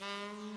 Mm-hmm.